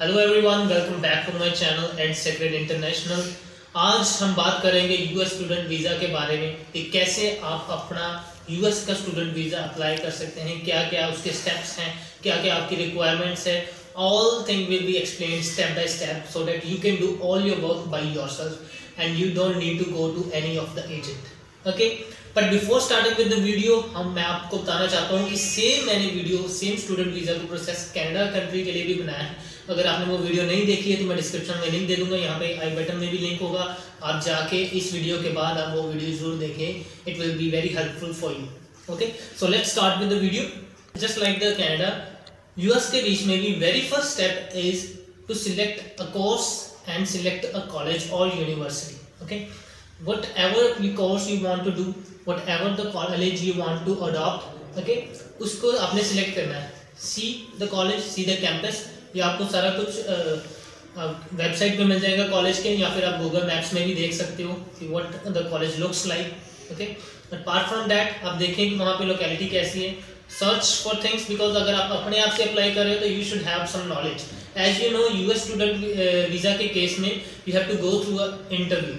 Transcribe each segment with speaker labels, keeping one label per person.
Speaker 1: Hello everyone welcome back to my channel and secret international आज हम बात करेंगे यूएस स्टूडेंट वीज़ा के बारे में कि कैसे आप अपना यूएस का स्टूडेंट वीज़ा अप्लाई कर सकते हैं क्या क्या उसके स्टेप्स हैं क्या क्या आपकी रिक्वायरमेंट्स है। All thing will be explain step by step so that you can do all your work by yourself and you don't need to go to any of the agent okay but before starting with the video हम, मैं आपको बताना चाहता हूँ कि same मैंने video same student visa को process Canada country के लिए भी बनाया है। अगर आपने वो वीडियो नहीं देखी है तो मैं डिस्क्रिप्शन में लिंक दे दूँगा, यहाँ पे आई बटन में भी लिंक होगा। आप जाके इस वीडियो के बाद आप वो वीडियो ज़रूर देखें। It will be very helpful for you okay so let's start with the video just like the Canada US के बीच में भी very first step is to select a course and select a college और university okay whatever course you want to do whatever the college you want to adopt okay उसको आपने select करना है। See the college see the campus ये आपको सारा कुछ website पे मिल जाएगा कॉलेज के, या फिर आप गूगल मैप्स में भी देख सकते हो कि what the college looks like okay apart from that आप देखें कि वहाँ पे लोकेलिटी कैसी है। सर्च फॉर थिंग्स बिकॉज़ अगर आप अपने आप से अप्लाई कर रहे हो तो you should have some knowledge as you know US student visa के केस में you have to go through a interview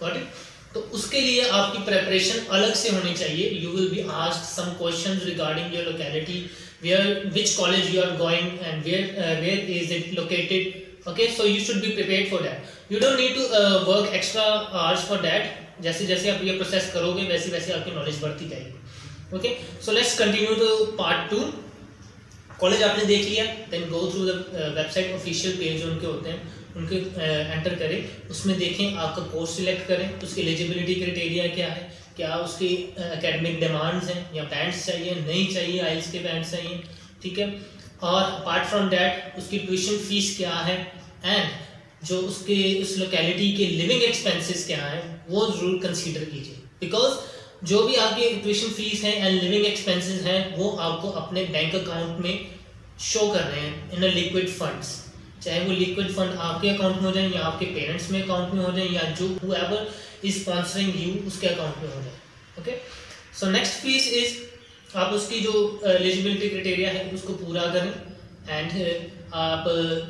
Speaker 1: got it तो उसके लिए आपकी प्रेपरेशन अलग से होनी चाहिए। You will be asked some questions regarding your locality where which college you are going and where uh, where is it located okay so you should be prepared for that you don't need to uh, work extra hours for that जैसे जैसे आप ये process करोगे वैसे वैसे आपकी knowledge बढ़ती जाएगी okay so let's continue to part two college आपने देख लिया then go through the website official page उनके होते हैं उनके एंटर uh, करें उसमें देखें आपका कोर्स सिलेक्ट करें उसकी एलिजिबिलिटी क्राइटेरिया क्या है क्या उसकी एकेडमिक डिमांड्स हैं? या बैंड्स चाहिए? नहीं चाहिए? आइल्स के बैंड्स चाहिए? ठीक है? और अपार्ट फ्रॉम डैट उसकी ट्यूशन फ़ीस क्या है? एंड जो उसके, उस लोकेलिटी के लिविंग एक्सपेंसेस क्या हैं, वो ज़रूर कंसीडर कीजिए। बिकॉज़ जो भी आपकी ट्यूशन फ़ीस है एंड लिविंग एक्सपेंसेस हैं, वो आपको अपने बैंक अकाउंट में शो कर रहे हैं इन अ लिक्विड फंड्स चाहे वो लिक्विड फंड आपके अकाउंट में हो जाए या आपके पेरेंट्स में अकाउंट में हो जाए या जो हुएवर इज़ स्पॉन्सरिंग यू उसके अकाउंट में हो जाए okay so next fees is आप उसकी जो एलिजिबिलिटी क्राइटेरिया है उसको पूरा करें एंड uh, आप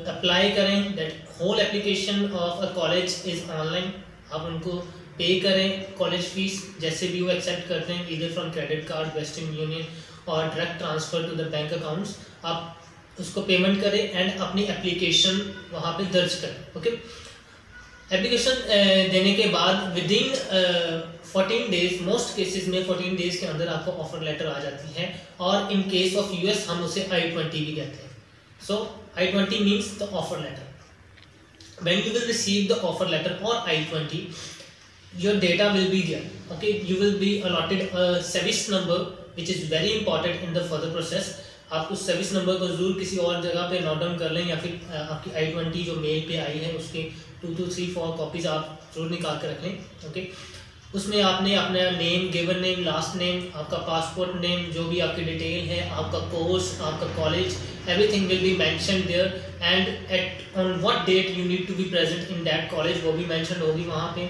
Speaker 1: अप्लाई uh, करें that whole application of a college is online आप उनको पे करें कॉलेज फ़ीस जैसे भी वो एक्सेप्ट करते हैं इधर from credit card Western Union और direct transfer to the bank accounts आप उसको पेमेंट करें एंड अपनी एप्लीकेशन वहाँ पे दर्ज करें ओके एप्लीकेशन देने के बाद within fourteen days most cases में फोर्टीन डेज़ के अंदर आपको ऑफ़र लेटर आ जाती है और इन केस ऑफ़ यूएस हम उसे आई ट्वेंटी भी कहते हैं। So I twenty means the offer letter bank you will receive the offer letter और I twenty your data will be there okay you will be allotted service number which is very important in the further process आप उस service number को ज़रूर किसी और जगह पे note down कर लें या फिर आपकी आई ट्वेंटी जो मेल पे आई है, उसके two two three four copies आप ज़रूर निकाल कर रख लें ओके उसमें आपने अपना name given name last name आपका पासपोर्ट नेम जो भी आपकी डिटेल है, आपका कोर्स आपका college everything will be mention there and at on what date you need to be present in that college वो भी मैंशन होगी वहाँ पे।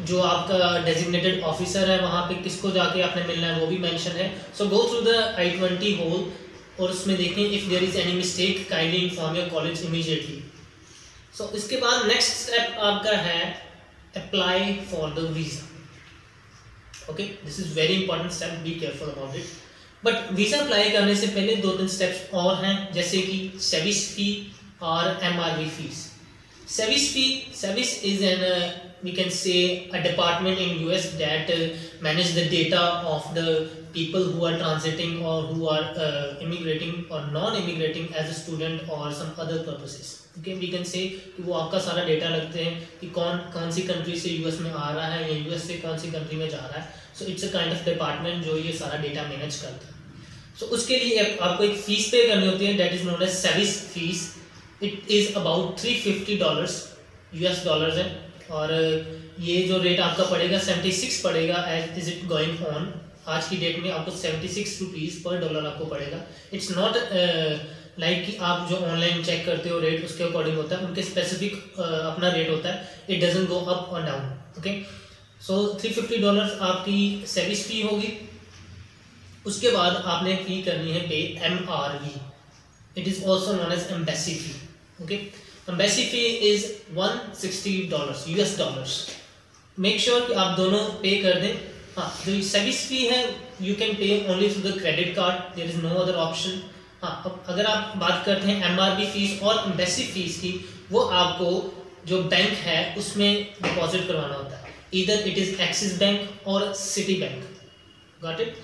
Speaker 1: जो आपका डेजिग्नेटेड ऑफिसर है, वहाँ पे किसको जाके आपने मिलना है, वो भी मैंशन है। So go through the I twenty whole और उसमें देखें if there is any mistake kindly inform your college immediately so इसके बाद नेक्स्ट स्टेप आपका है apply for the visa okay this is very important step be careful about it but visa apply करने से पहले दो तीन स्टेप्स और हैं, जैसे कि सर्विस फ़ी और M R fees service fee service is an we can say a department in US that uh, manage the data of the people who are transiting or who are uh, immigrating or non-immigrating as a student or some other purposes. Okay, we can say वो आपका सारा data लगते हैं कि कौन कौन सी country से US में आ रहा है या यूएस से कौन सी कंट्री में जा रहा है so it's a kind of department जो ये सारा डेटा मैनेज करता है सो so, उसके लिए आपको एक फ़ीस पे करनी होती है that is known as service fees it is about three fifty dollars US dollars है। और ये जो रेट आपका पड़ेगा सेवेंटी सिक्स पड़ेगा as is it going on आज की डेट में आपको सेवेंटी सिक्स रुपीज़ पर डॉलर आपको पड़ेगा। इट्स नॉट लाइक कि आप जो ऑनलाइन चेक करते हो रेट उसके अकॉर्डिंग होता है। उनके स्पेसिफिक uh, अपना रेट होता है। इट डजेंट गो अप और down okay so three fifty dollar आपकी सर्विस फ़ी होगी। उसके बाद आपने फ़ी करनी है pay M R V it is also known as embassy fee okay? Embassy fee is 160 dollars us dollars. Sure sure कि आप दोनों पे कर दें। हाँ जो सर्विस फ़ी है you can pay only through the credit card there is no other option हाँ अब अगर आप बात करते हैं एम आर फ़ीस और एम्बेसी फ़ीस की, वो आपको जो बैंक है, उसमें डिपॉजिट करवाना होता है। इधर इट इज़ एक्सिस बैंक और सिटी बैंक गॉट इट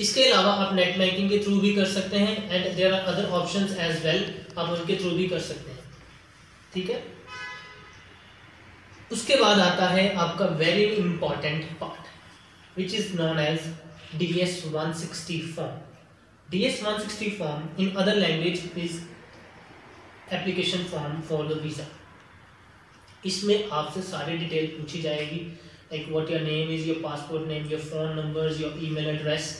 Speaker 1: इसके अलावा आप नेट बैंकिंग के थ्रू भी कर सकते हैं and there are other option as well आप उनके थ्रू भी कर सकते हैं। ठीक है? उसके बाद आता है आपका very important part which is known as D S one sixty form D S one sixty form in other language is application form for the visa इसमें आपसे सारी डिटेल पूछी जाएगी like what your name is your passport name your phone numbers your email address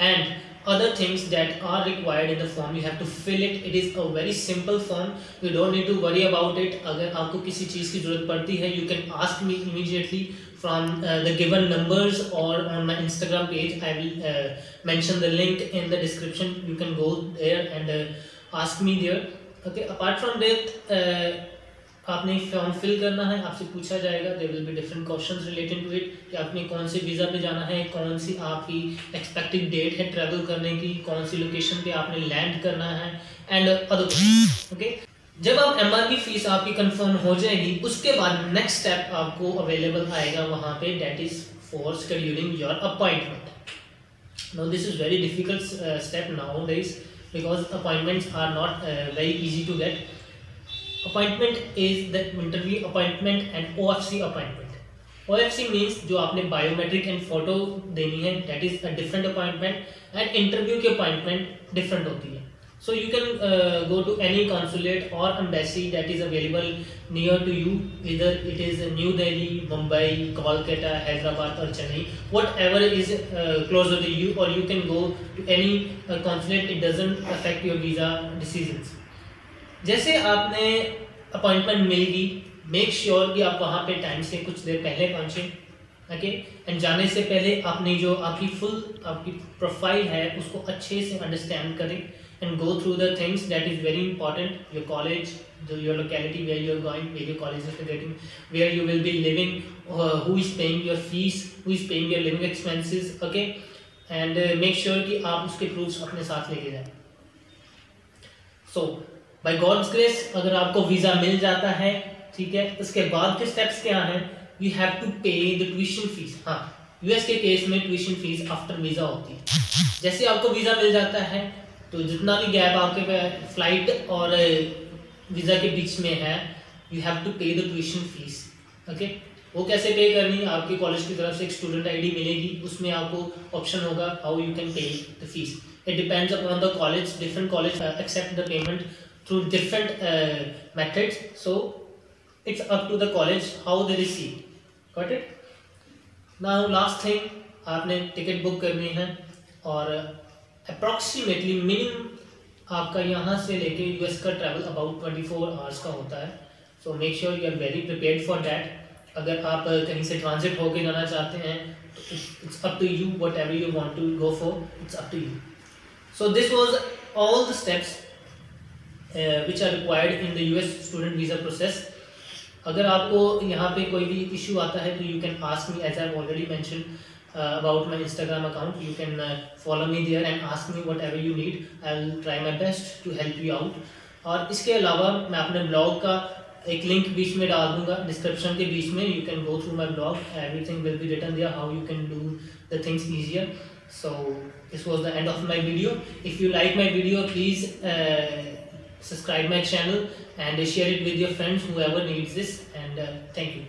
Speaker 1: and other things that are required in the form you have to fill it it is a very simple form you don't need to worry about it अगर आपको किसी चीज़ की ज़रूरत पड़ती है you can ask me immediately from uh, the given numbers or on my Instagram page I will uh, mention the link in the description you can go there and uh, ask me there okay apart from that uh, आपने form fill करना है, आपसे पूछा जाएगा there will be different question related to it कि आपने कौन से वीज़ा पे जाना है, कौन सी आपकी एक्सपेक्टेड डेट है ट्रैवल करने की, कौन सी लोकेशन पे आपने लैंड करना है एंड अदर ओके जब आप एम फ़ीस आपकी कंफर्म हो जाएगी, उसके बाद नेक्स्ट स्टेप आपको अवेलेबल आएगा वहाँ पे that is for scheduling your appointment no this is very difficult step now days because appointments are not very easy to get appointment is the interview appointment and O F C appointment O F C means जो आपने biometric and photo देनी है that is a different appointment and interview की appointment different होती है. So you can go to any consulate और embassy that is available near to you इधर it is New Delhi Mumbai Kolkata Hyderabad और Chennai whatever is close to you और you can go to any consulate it doesn't affect your visa decisions जैसे आपने appointment मिल गई make sure कि आप वहाँ पे टाइम से कुछ देर पहले पहुँचे ओके एंड जाने से पहले आपने जो आपकी फुल आपकी प्रोफ़ाइल है, उसको अच्छे से अंडरस्टैंड करें and go through the things that is very important your college your locality where you are going where your college getting where you will be living who is paying your fees who is paying your living expenses okay and make sure कि आप उसके proofs अपने साथ लेके जाएँ। सो bye God's grace अगर आपको visa मिल जाता है, ठीक है उसके बाद के स्टेप्स क्या हैं? You have to pay the tuition fees हाँ यूएस के केस में ट्यूशन फ़ीस आफ्टर वीज़ा होती है। जैसे आपको वीज़ा मिल जाता है तो जितना भी गैप आपके फ़्लाइट और वीज़ा के बीच में है you have to pay the tuition fees okay वो कैसे पे करनी? आपके कॉलेज की तरफ़ से एक स्टूडेंट आईडी मिलेगी, उसमें आपको ऑप्शन होगा how you can pay the fees it depends upon the college different college accept the payment through different uh, methods. So it's up to the college how they receive. Got it? Now last thing आपने ticket book करनी है और approximately minimum आपका यहाँ से लेके US का travel about twenty four hours का होता है. So make sure you are very prepared for that अगर आप कहीं से ट्रांजिट होके जाना चाहते हैं तो it's up to you whatever you want to go for it's up to you so this was all the steps Uh, are required in the the US student visa process. अगर आपको यहाँ पे कोई भी इशू आता है तो you can ask me as I already mention about my Instagram account you can follow me there and ask me whatever you need I will try my best to help you out और इसके अलावा मैं अपने blog का एक link बीच में डाल दूँगा. डिस्क्रिप्शन के बीच में you can go through my blog everything will be written there how you can do the things easier so this was the end of my video if you like my video uh, subscribe my channel and share it with your friends whoever needs this and uh, thank you